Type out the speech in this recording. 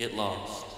get lost.